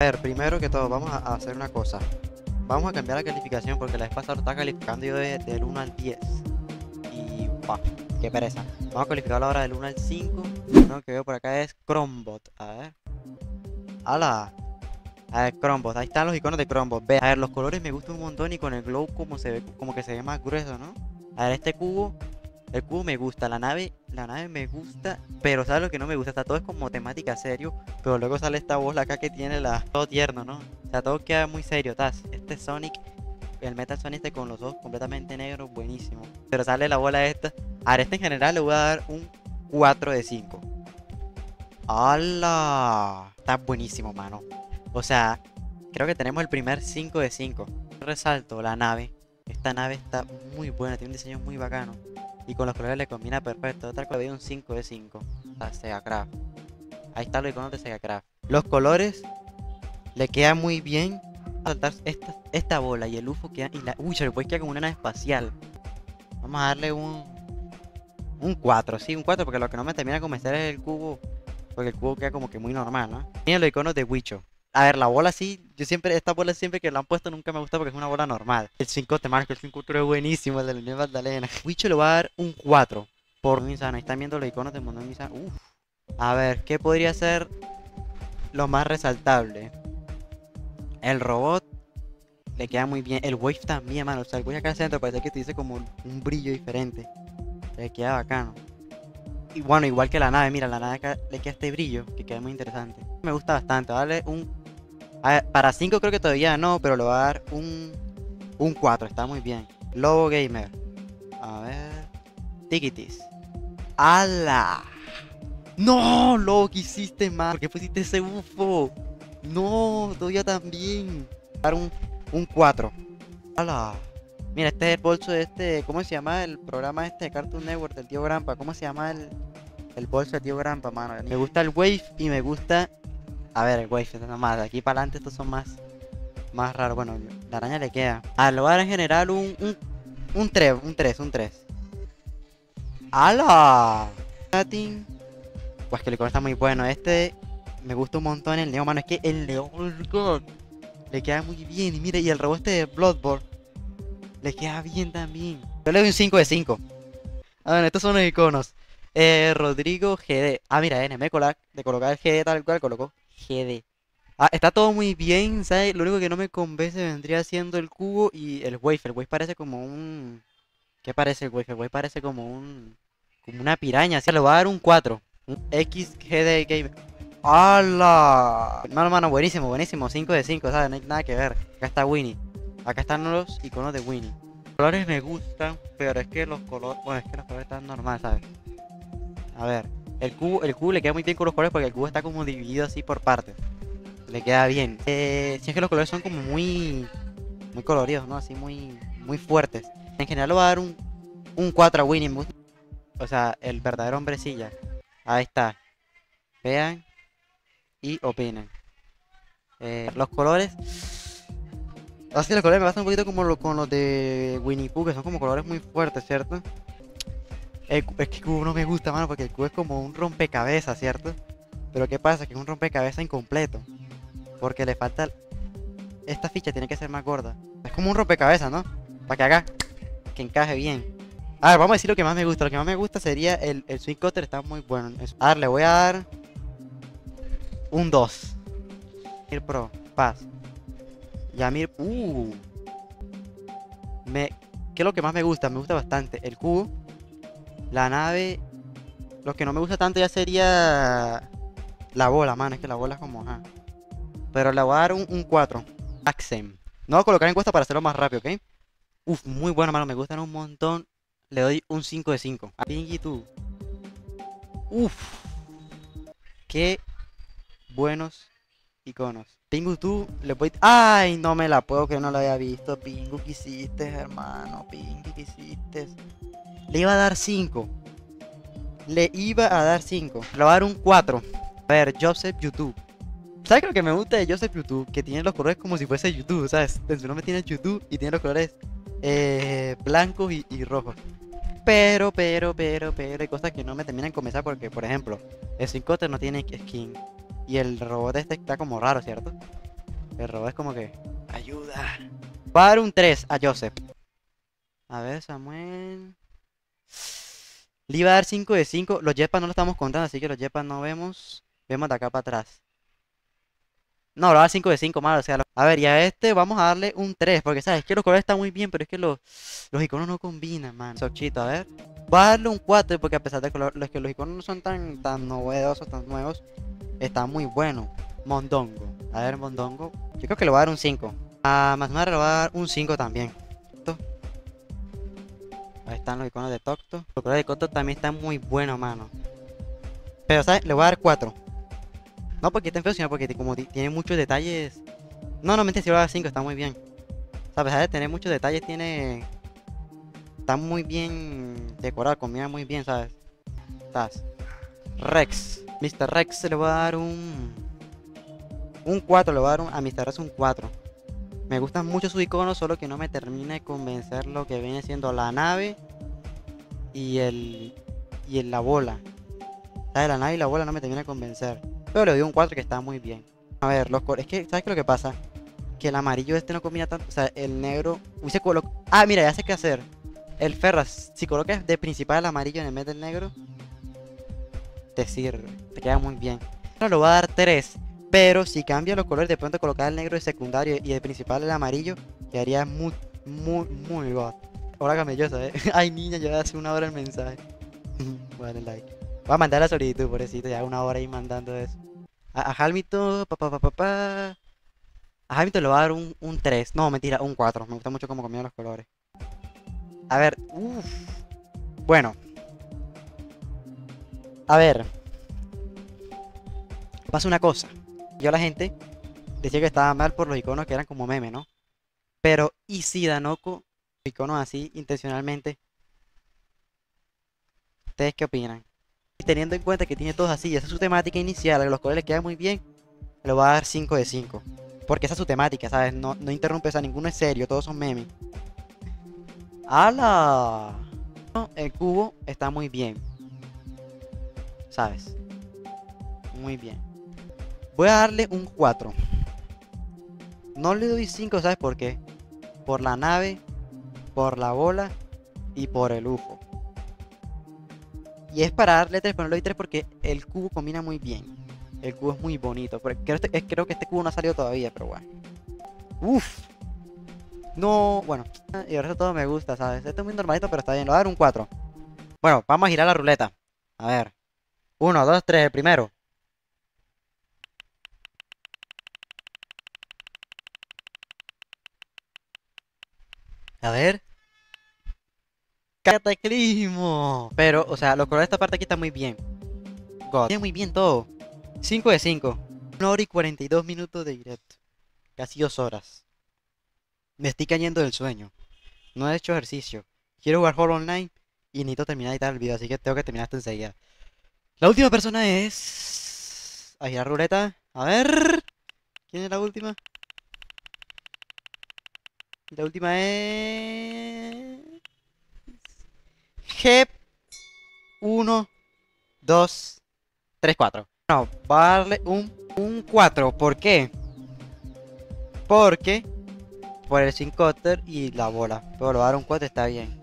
A ver, primero que todo, vamos a hacer una cosa. Vamos a cambiar la calificación porque la vez pasada lo estaba calificando yo de- del 1 al 10. Y, pa, qué pereza. Vamos a calificarlo ahora del 1 al 5. Uno que veo por acá es Chromebot. A ver. ¡Hala! A ver, Chromebot. Ahí están los iconos de Chromebot. Ve, a ver, los colores me gustan un montón y con el glow como se ve, como que se ve más grueso, ¿no? A ver, este cubo. El cubo me gusta, la nave, la nave me gusta, pero ¿sabes lo que no me gusta? Está todo es como temática serio, pero luego sale esta bola acá que tiene la... Todo tierno, ¿no? O sea, todo queda muy serio, ¿tas? Este Sonic, el Metal Sonic este con los ojos completamente negros, buenísimo. Pero sale la bola esta. A este en general le voy a dar un 4 de 5. ¡Hala! Está buenísimo, mano. O sea, creo que tenemos el primer 5 de 5. Resalto la nave. Esta nave está muy buena, tiene un diseño muy bacano. Y con los colores le combina perfecto. Otra cosa, le un 5 de 5. O sea, Sega Craft. Ahí está los iconos de Sega Craft. Los colores le quedan muy bien. Saltar esta, esta bola y el UFO queda. Y la, uy, se le puede quedar como una nave espacial. Vamos a darle un. Un 4, sí, un 4, porque lo que no me termina de convencer es el cubo. Porque el cubo queda como que muy normal, ¿no? Tiene los iconos de Wicho. A ver, la bola sí, yo siempre, esta bola siempre que la han puesto nunca me gusta porque es una bola normal. El 5 te marca, el 5 es buenísimo, el de la Unión Magdalena. Wicho le va a dar un 4 por. Ahí están viendo los iconos de Mundo Insano. Uf. A ver, ¿qué podría ser lo más resaltable? El robot le queda muy bien. El wave también, mano. O sea, el wave acá al centro parece que te dice como un brillo diferente. Le queda bacano. Y bueno, igual que la nave, mira, la nave acá le queda este brillo que queda muy interesante. Me gusta bastante, vale un... a ver, para 5 creo que todavía no, pero le voy a dar un... Un 4, está muy bien. Lobo Gamer. A ver... Tikitis. ¡Hala! ¡No! Lobo, ¿qué hiciste, man? ¿Por qué pusiste ese UFO? No, todavía también. Dar un, un 4. ¡Hala! Mira, este es el bolso de este. ¿Cómo se llama el programa este de Cartoon Network del tío Grampa? ¿Cómo se llama el, el bolso del tío Grampa, mano? Me gusta el Wave y me gusta. A ver, el Wave, nada más. De aquí para adelante estos son más. Más raros. Bueno, la araña le queda. Al lugar en general un. Un, un 3, un 3, un 3. ¡Hala! Pues que el icono está muy bueno. Este me gusta un montón el león, mano. Es que el león God, le queda muy bien. Y mira, y el robot este de Bloodborne le queda bien también. Yo le doy un 5 de 5. A ver, estos son los iconos. Eh, Rodrigo GD. Ah, mira, N, me cola de colocar el GD tal cual colocó GD. Ah, está todo muy bien, ¿sabes? Lo único que no me convence vendría siendo el cubo y el wave. El wave parece como un... ¿Qué parece el wave? El wave parece como un... Como una piraña. Así le va a dar un 4. Un XGD Game. ¡Hala! Mano, mano, buenísimo, buenísimo. 5 de 5, ¿sabes? No hay nada que ver. Acá está Winnie. Acá están los iconos de Winnie. Los colores me gustan, pero es que los colores... Bueno, es que los colores están normal, ¿sabes? A ver. El cubo, el cubo le queda muy bien con los colores porque el cubo está como dividido así por partes. Le queda bien. Eh, si es que los colores son como muy... Muy coloridos, ¿no? Así muy... Muy fuertes. En general le voy a dar un... Un 4 a me gusta- O sea, el verdadero hombrecilla. Ahí está. Vean y opinen. Eh, los colores. Así los colores me pasan un poquito como lo- con los de Winnie Pooh, que son como colores muy fuertes, ¿cierto? Es que cubo no me gusta, mano, porque el cubo es como un rompecabezas, ¿cierto? Pero ¿qué pasa? Que es un rompecabezas incompleto. Porque le falta... Esta ficha tiene que ser más gorda. Es como un rompecabezas, ¿no? Para que haga... Que encaje bien. A ver, vamos a decir lo que más me gusta. Lo que más me gusta sería el, el Swing Cutter, está muy bueno. A ver, le voy a dar... Un 2. Yamir Pro, paz. Yamir, uh. Me, ¿Qué es lo que más me gusta? Me gusta bastante el cubo, la nave. Lo que no me gusta tanto ya sería la bola, mano. Es que la bola es como. Pero le voy a dar un, un 4. Axem. No voy a colocar encuesta para hacerlo más rápido, ¿ok? Uf, muy bueno, mano. Me gustan un montón. Le doy un 5 de 5. A Pingy tú. Uf. Qué buenos iconos. Pingu, tú le voy. ¡Ay! No me la puedo que no la había visto. Pingu, ¿qué hiciste, hermano? Pingu, ¿qué hiciste? Le iba a dar 5. Le iba a dar 5. Le voy a dar un 4. A ver, Joseph YouTube. ¿Sabes lo que me gusta de Joseph YouTube? Que tiene los colores como si fuese YouTube, ¿sabes? En su nombre tiene YouTube y tiene los colores eh, blancos y, rojos. Pero, pero, pero, pero, hay cosas que no me terminan de convencer porque, por ejemplo, el 5 no tiene skin. Y el robot este está como raro, ¿cierto? El robot es como que... Ayuda. Va a dar un 3 a Joseph. A ver, Samuel... Le iba a dar 5 de 5. Los jetpacks no lo estamos contando, así que los jetpacks no vemos. Vemos de acá para atrás. No, le va a dar 5 de 5, malo. O sea, a ver, y a este vamos a darle un 3. Porque, ¿sabes? Es que los colores están muy bien, pero es que los, los iconos no combinan, man. Sochito, a ver. Va a darle un 4 porque a pesar de que los, que los iconos no son tan, tan novedosos, tan nuevos, está muy bueno. Mondongo. A ver, Mondongo. Yo creo que le va a dar un 5. A Masmara le va a dar un 5 también. Ahí están los iconos de Tocto. Los colores de Tocto también están muy buenos, mano. Pero, ¿sabes? Le voy a dar 4. No porque estén feos, sino porque como tiene muchos detalles. No, no, mentira, si voy a dar 5, está muy bien. O a pesar de tener muchos detalles, tiene. Está muy bien decorado, combina muy bien, ¿sabes? Estás. Rex. Mr. Rex le voy a dar un. Un 4, le voy a dar a Mr. Rex un 4. Me gustan mucho sus iconos, solo que no me termina de convencer lo que viene siendo la nave y el y la bola. ¿Sabes? La nave y la bola no me termina de convencer. Pero le doy un 4 que está muy bien. A ver, los colores. Es que, ¿sabes qué lo que pasa? Que el amarillo este no combina tanto. O sea, el negro. Hubiese Ah, mira, ya sé qué hacer. El Ferras, si colocas de principal el amarillo en el vez del negro, te sirve. Te queda muy bien. Ahora lo voy a dar 3. Pero si cambia los colores, de pronto colocar el negro de secundario y el principal el amarillo, quedaría muy, muy, muy god. Hola camellosa, eh. Ay niña, ya hace una hora el mensaje. Voy a mandar la solicitud, pobrecito, ya una hora ahí mandando eso. A, a Hamilton, papá, papá, papá. A Hamilton le voy a dar un, un 3. No, mentira, un 4. Me gusta mucho cómo combinan los colores. A ver, uff. Bueno. A ver. Pasa una cosa. Yo la gente decía que estaba mal por los iconos que eran como meme, ¿no? Pero, ¿y si Danoko iconos así intencionalmente? ¿Ustedes qué opinan? Teniendo en cuenta que tiene todos así, y esa es su temática inicial, que los colores le quedan muy bien, le voy a dar 5 de 5. Porque esa es su temática, ¿sabes? No, no interrumpes a ninguno es serio, todos son memes. ¡Hala! El cubo está muy bien. ¿Sabes? Muy bien. Voy a darle un 4. No le doy 5, ¿sabes por qué? Por la nave, por la bola y por el UFO. Y es para darle 3, pero no le doy 3 porque el cubo combina muy bien. El cubo es muy bonito. Creo, este, creo que este cubo no ha salido todavía, pero bueno. Uf. No, bueno. Y el resto todo me gusta, ¿sabes? Esto es muy normalito, pero está bien. Lo voy a dar un 4. Bueno, vamos a girar la ruleta. A ver. 1, 2, 3, el primero. A ver. Cataclismo. Pero, o sea, los colores de esta parte aquí están muy bien. God. Muy bien todo. 5 de 5. 1 hora y 42 minutos de directo. Casi 2 horas. Me estoy cayendo del sueño. No he hecho ejercicio. Quiero jugar Hollow Online y necesito terminar de editar el video, así que tengo que terminar esto enseguida. La última persona es... A girar ruleta. A ver... ¿Quién es la última? La última es... G 1, 2, 3, 4. No, va a darle un, un 4. ¿Por qué? Porque por el sin y la bola. Pero lo dar un 4 está bien.